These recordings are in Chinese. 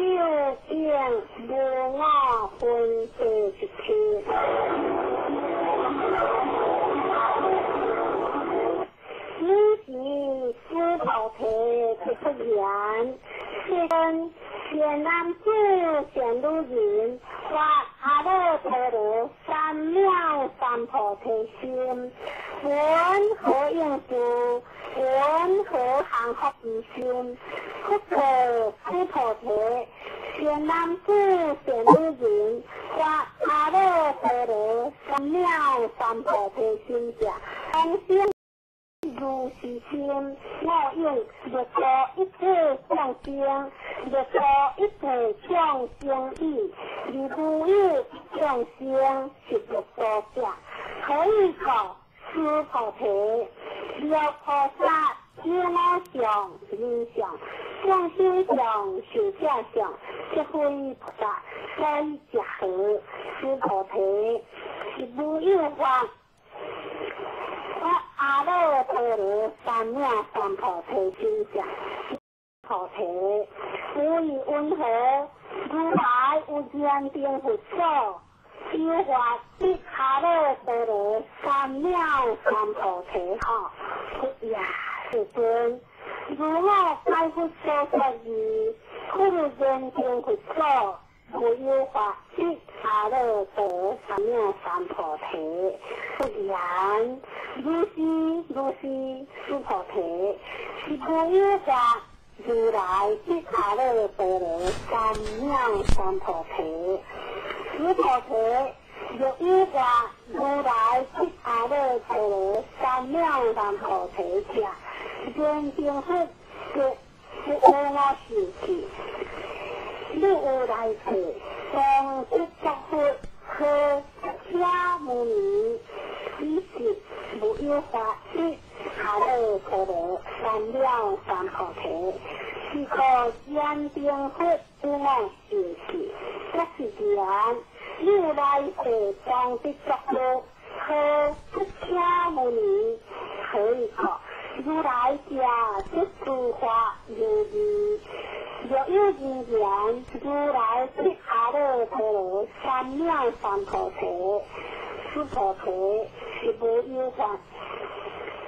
六点五二分第一切。你是师菩提不出言，现现男子现女人，发阿耨多罗三藐三菩提心，闻何应住？闻何行福之心？不可师菩提，现男子现女人，发阿耨多罗三藐三菩提心者，同心。如是心，我应若作一切众生，若作一切众生意，如不有众生是若多者，可以告师菩提，若菩萨有我相、人相、众生相、寿者相，即非菩萨可以结合师菩提，是无有法。阿耨多罗三藐三菩提心者，菩提无以温和，如来有坚定佛所，有法的阿耨多罗三藐三菩提哈，不也是尊。如我该佛所说语，故坚定佛所。无有法即阿耨多罗三藐三菩提，不言如是如是是菩提，是无有法如来即阿耨多罗三藐三菩提，是菩提若有法如来即阿耨多罗三藐三菩提者，真正佛是是无我是是。你有来世，从一作佛和迦牟尼，以是无有法即阿耨多罗三藐三菩提，是个坚定佛有我是是，这是自然。你有来世从一作佛和迦牟尼，可以说如来家即诸法 三藐三菩提，是菩提是无有法，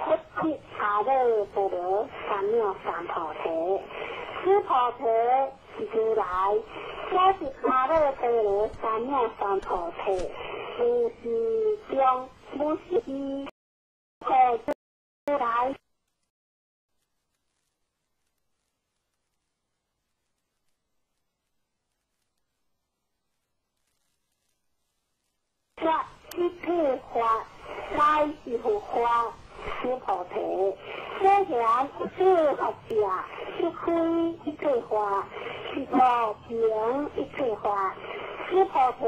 佛即阿耨多罗三藐三菩提，是菩提如来，我是阿耨多罗三藐三菩提，无是中，无是一，如来。 切法乃是佛法，是菩提。虽然一切法者是开一切法，是作平一切法，是菩提。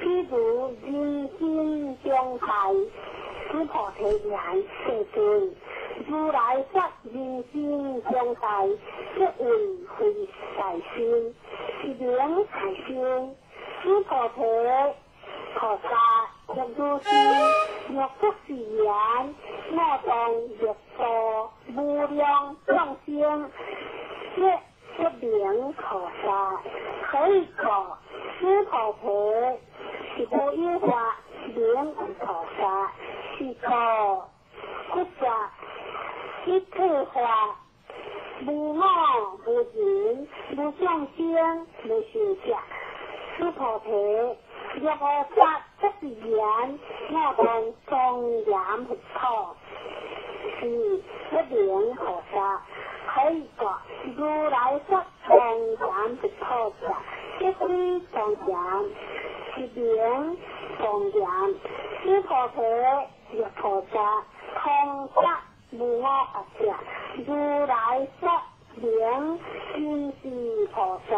譬如人心中在，是菩提言世尊。如来说人心中在，是为非在心，我当若多无量众生，这这名菩萨可以说是菩提，是无有法名菩萨，是个不法一切法无我无人无众生无寿者，是菩提。若菩萨不是言，我当庄严不 去吃点好沙，可以搞如来佛供养的套子，这是供养，是点供养，是婆婆也婆家，空家无我阿家，如来佛点就是菩萨。